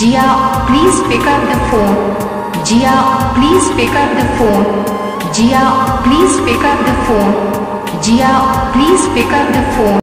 Jiya, please pick up the phone. Jiya, please pick up the phone. Jiya, please pick up the phone. Jiya, please pick up the phone.